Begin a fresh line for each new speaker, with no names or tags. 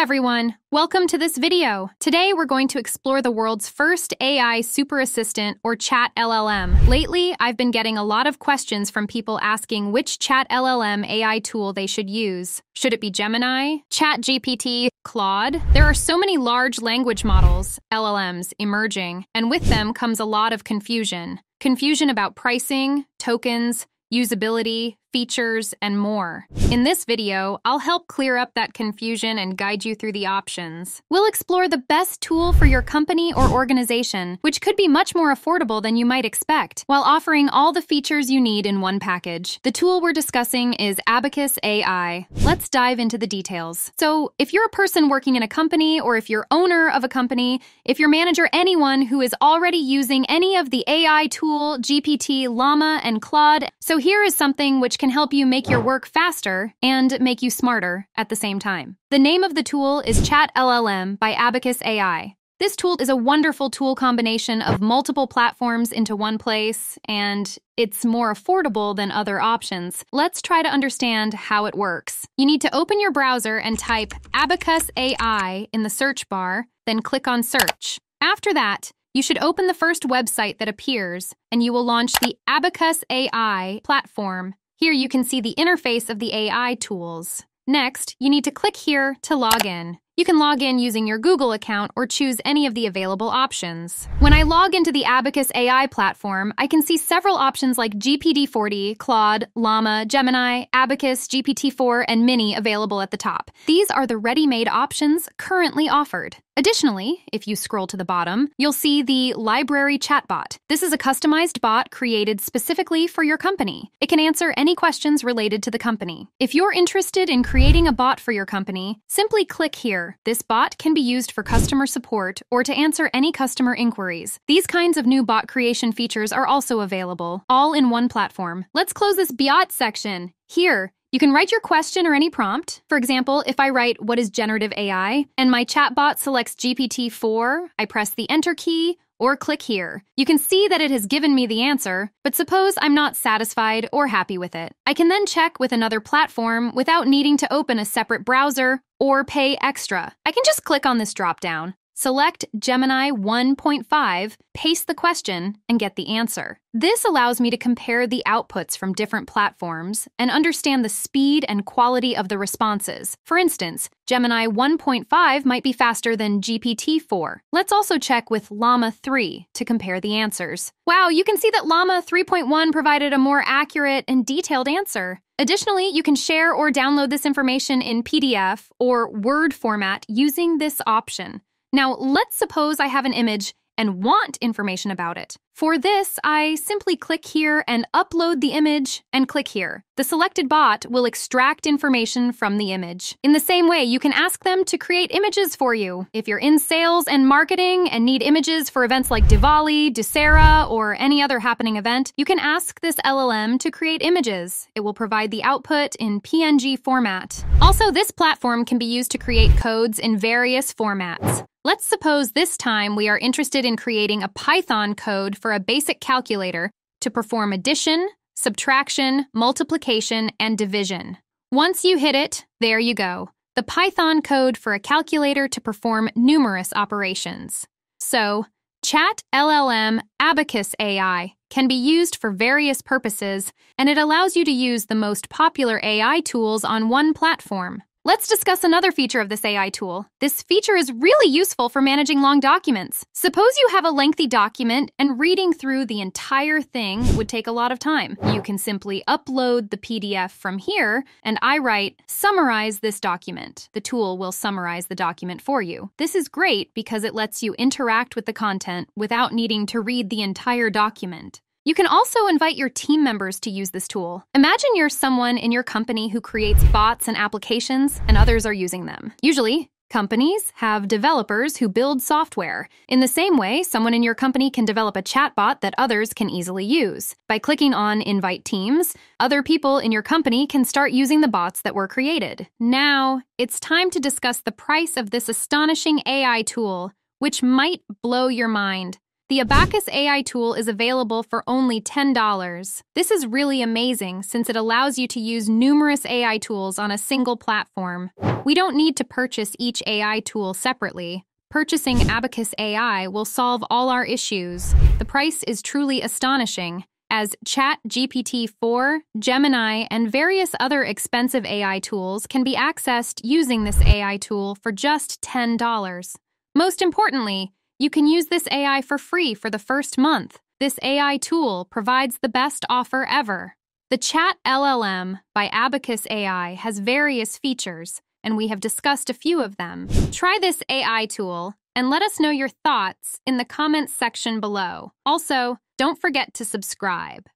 everyone! Welcome to this video. Today we're going to explore the world's first AI super assistant or chat LLM. Lately, I've been getting a lot of questions from people asking which chat LLM AI tool they should use. Should it be Gemini, ChatGPT, Claude? There are so many large language models, LLMs, emerging, and with them comes a lot of confusion. Confusion about pricing, tokens, usability, features, and more. In this video, I'll help clear up that confusion and guide you through the options. We'll explore the best tool for your company or organization, which could be much more affordable than you might expect, while offering all the features you need in one package. The tool we're discussing is Abacus AI. Let's dive into the details. So, if you're a person working in a company, or if you're owner of a company, if your manager anyone who is already using any of the AI tool, GPT, Llama, and Claude, so here is something which can help you make your work faster and make you smarter at the same time. The name of the tool is Chat LLM by Abacus AI. This tool is a wonderful tool combination of multiple platforms into one place, and it's more affordable than other options. Let's try to understand how it works. You need to open your browser and type Abacus AI in the search bar, then click on Search. After that, you should open the first website that appears, and you will launch the Abacus AI platform here you can see the interface of the AI tools. Next, you need to click here to log in. You can log in using your Google account or choose any of the available options. When I log into the Abacus AI platform, I can see several options like GPT-40, Claude, Llama, Gemini, Abacus, GPT-4, and Mini available at the top. These are the ready-made options currently offered. Additionally, if you scroll to the bottom, you'll see the Library Chatbot. This is a customized bot created specifically for your company. It can answer any questions related to the company. If you're interested in creating a bot for your company, simply click here this bot can be used for customer support or to answer any customer inquiries. These kinds of new bot creation features are also available, all in one platform. Let's close this bot section. Here, you can write your question or any prompt. For example, if I write, What is generative AI? and my chatbot selects GPT 4, I press the Enter key or click here. You can see that it has given me the answer, but suppose I'm not satisfied or happy with it. I can then check with another platform without needing to open a separate browser or pay extra. I can just click on this dropdown. Select Gemini 1.5, paste the question, and get the answer. This allows me to compare the outputs from different platforms and understand the speed and quality of the responses. For instance, Gemini 1.5 might be faster than GPT 4. Let's also check with Llama 3 to compare the answers. Wow, you can see that Llama 3.1 provided a more accurate and detailed answer. Additionally, you can share or download this information in PDF or Word format using this option. Now, let's suppose I have an image and want information about it. For this, I simply click here and upload the image and click here. The selected bot will extract information from the image. In the same way, you can ask them to create images for you. If you're in sales and marketing and need images for events like Diwali, Dussehra, or any other happening event, you can ask this LLM to create images. It will provide the output in PNG format. Also, this platform can be used to create codes in various formats. Let's suppose this time we are interested in creating a Python code for a basic calculator to perform addition, subtraction, multiplication, and division. Once you hit it, there you go. The Python code for a calculator to perform numerous operations. So, Chat LLM Abacus AI can be used for various purposes, and it allows you to use the most popular AI tools on one platform. Let's discuss another feature of this AI tool. This feature is really useful for managing long documents. Suppose you have a lengthy document and reading through the entire thing would take a lot of time. You can simply upload the PDF from here, and I write, summarize this document. The tool will summarize the document for you. This is great because it lets you interact with the content without needing to read the entire document. You can also invite your team members to use this tool. Imagine you're someone in your company who creates bots and applications, and others are using them. Usually, Companies have developers who build software. In the same way, someone in your company can develop a chatbot that others can easily use. By clicking on Invite Teams, other people in your company can start using the bots that were created. Now, it's time to discuss the price of this astonishing AI tool, which might blow your mind. The Abacus AI tool is available for only $10. This is really amazing since it allows you to use numerous AI tools on a single platform. We don't need to purchase each AI tool separately. Purchasing Abacus AI will solve all our issues. The price is truly astonishing, as ChatGPT 4, Gemini, and various other expensive AI tools can be accessed using this AI tool for just $10. Most importantly, you can use this AI for free for the first month. This AI tool provides the best offer ever. The Chat LLM by Abacus AI has various features, and we have discussed a few of them. Try this AI tool and let us know your thoughts in the comments section below. Also, don't forget to subscribe.